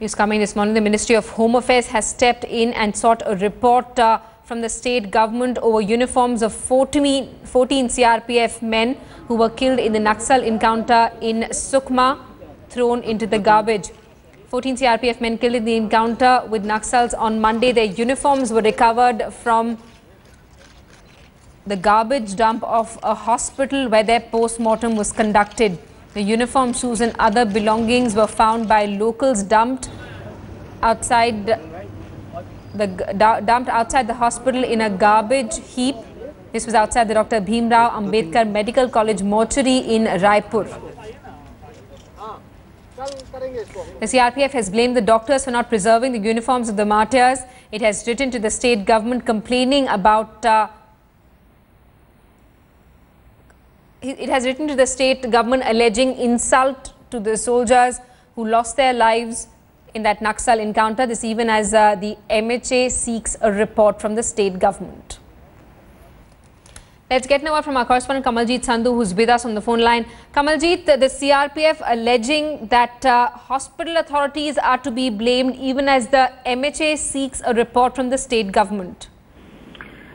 News coming this morning. The Ministry of Home Affairs has stepped in and sought a report uh, from the state government over uniforms of 14, 14 CRPF men who were killed in the Naxal encounter in Sukma, thrown into the garbage. 14 CRPF men killed in the encounter with Naxals on Monday. Their uniforms were recovered from the garbage dump of a hospital where their post-mortem was conducted. The uniform, shoes and other belongings were found by locals dumped outside the dumped outside the hospital in a garbage heap. This was outside the Dr. Bhimrao Ambedkar Medical College mortuary in Raipur. The CRPF has blamed the doctors for not preserving the uniforms of the martyrs. It has written to the state government complaining about uh, it has written to the state government alleging insult to the soldiers who lost their lives in that Naxal encounter. This even as uh, the MHA seeks a report from the state government. Let's get now from our correspondent Kamaljeet Sandhu who's with us on the phone line. Kamaljeet, the, CRPF alleging that uh, hospital authorities are to be blamed even as the MHA seeks a report from the state government.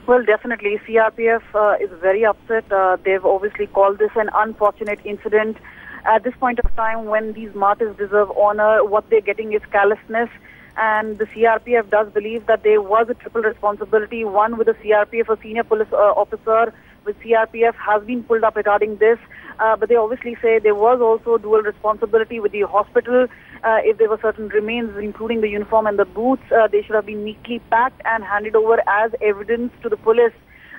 Well, definitely. CRPF uh, is very upset. Uh, they've obviously called this an unfortunate incident. At this point of time, when these martyrs deserve honor, what they're getting is callousness. And the CRPF does believe that there was a triple responsibility. One with the CRPF, a senior police uh, officer with CRPF has been pulled up regarding this. Uh, but they obviously say there was also dual responsibility with the hospital. Uh, if there were certain remains, including the uniform and the boots, uh, they should have been neatly packed and handed over as evidence to the police.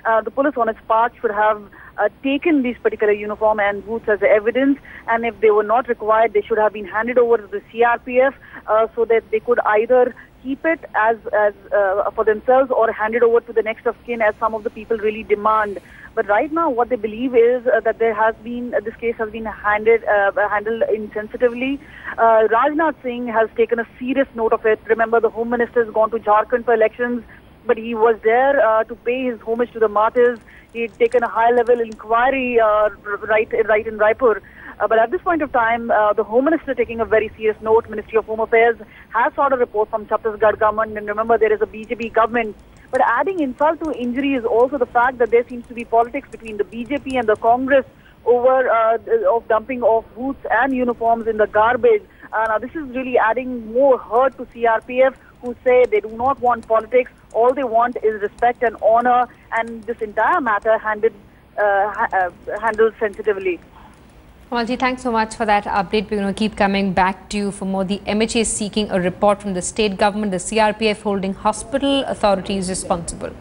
Uh, the police on its part should have uh, taken these particular uniform and boots as evidence and if they were not required they should have been handed over to the CRPF uh, so that they could either keep it as as uh, for themselves or hand it over to the next of kin as some of the people really demand but right now, what they believe is uh, that there has been uh, this case has been handed uh, handled insensitively. Uh, Rajnath Singh has taken a serious note of it. Remember, the Home Minister has gone to Jharkhand for elections, but he was there uh, to pay his homage to the martyrs. He had taken a high-level inquiry right right in Raipur. Uh, but at this point of time, uh, the Home Minister taking a very serious note, Ministry of Home Affairs has sought a report from Chhattisgarh government. And remember, there is a BJP government. But adding insult to injury is also the fact that there seems to be politics between the BJP and the Congress over uh, of dumping of boots and uniforms in the garbage. Uh, now, this is really adding more hurt to CRPF, who say they do not want politics. All they want is respect and honor, and this entire matter handled, uh, uh, handled sensitively. Kamalji, thanks so much for that update. We're going to keep coming back to you for more. The MHA is seeking a report from the state government, the CRPF holding hospital authorities responsible.